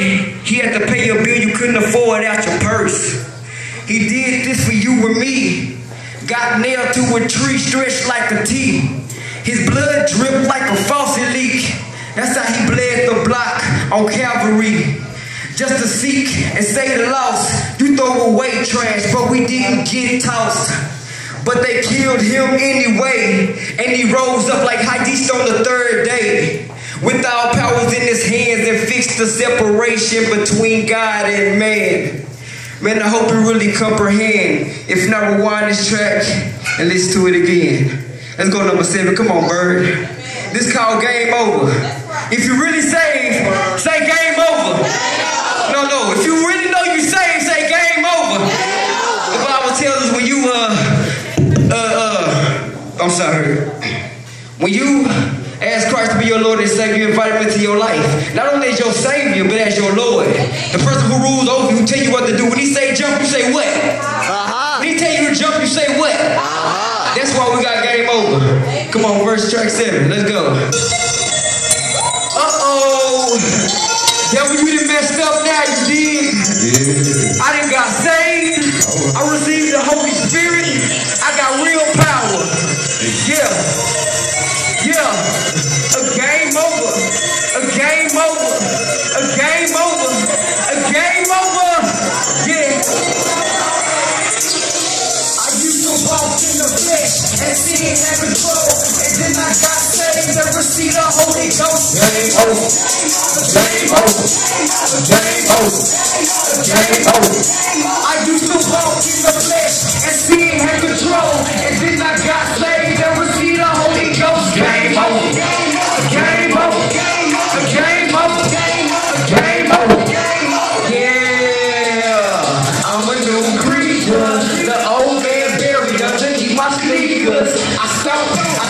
he had to pay your bill you couldn't afford out your purse. He did this for you and me. Got nailed to a tree stretched like a T. His blood dripped like a faucet leak. That's how he bled the block on Calvary. Just to seek and say the loss. You throw away trash, but we didn't get tossed. But they killed him anyway. And he rose up like Hadith on the third day. With all powers in his hands and the separation between God and man. Man, I hope you really comprehend. If not, rewind this track and listen to it again. Let's go number seven. Come on, Byrd. This called Game Over. If you really saved, say Game Over. No, no. If you really know you saved, say Game Over. The Bible tells us when you, uh, uh, uh, I'm sorry. When you ask Christ to be your Lord and Savior, you invite him into your life. Not only as your Savior, but as your Lord. The person who rules over you, who tell you what to do. When he say jump, you say what? Uh-huh. When he tell you to jump, you say what? Uh-huh. That's why we got game over. Come on, verse track seven. Let's go. Uh-oh. Devil, you A game over. A game over. Yeah. I used to walk in the flesh and sin had control. And then I got saved and received the Holy Ghost. Game over. Game over. Game over. Game over. Sneakers. I stomped, I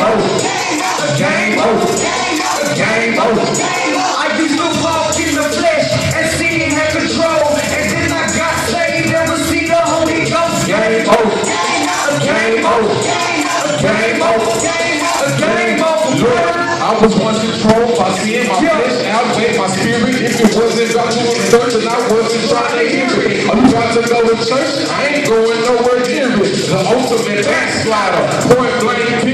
Game. I in the flesh and sin control. And then I got saved the Holy Ghost. Game over. Game. Game over. I was once controlled by seeing my flesh outweigh my spirit. If it wasn't God who was church and I wasn't trying to hear it. I'm trying to go to church, I ain't going nowhere near it. The ultimate backslider, point blank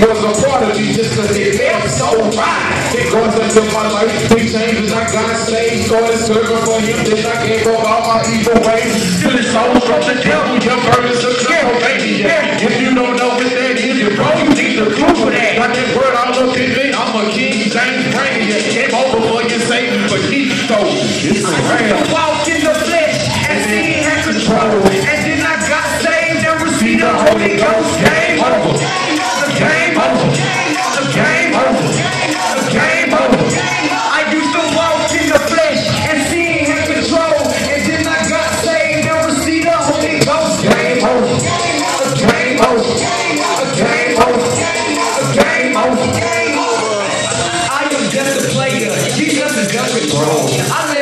was a part of me just cause it felt so right. It goes into my life, big changes. I got saved, started serving for him. Then I gave up all my evil ways. Stealing souls from the devil, your burdens are clear, baby. Yeah. If you don't know what that is, you bro, you need to Google that. Got that word all up in me. I'm a King James brain. Yeah, came over for your sake, but he stole. It's a ram. walked in the flesh and sin had control. Roll.